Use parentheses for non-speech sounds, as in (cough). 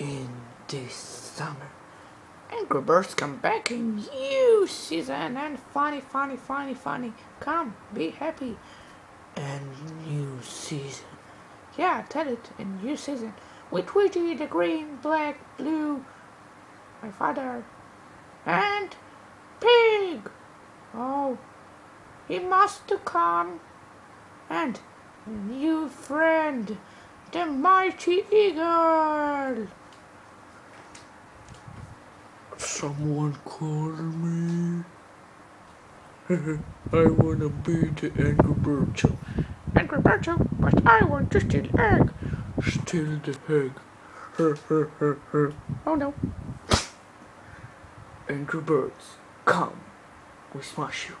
in this summer. Angry Birds come back in new season and funny, funny, funny, funny. Come, be happy. And new season. Yeah, tell it, a new season. With Tweety the green, black, blue, my father, and Pig. Oh, he must come. And new friend, the mighty eagle. Someone call me. (laughs) I wanna be the Angry. Angry Bird, show, but I want to steal the egg. Steal the egg. (laughs) Oh no. Angry Birds, come. We smash you.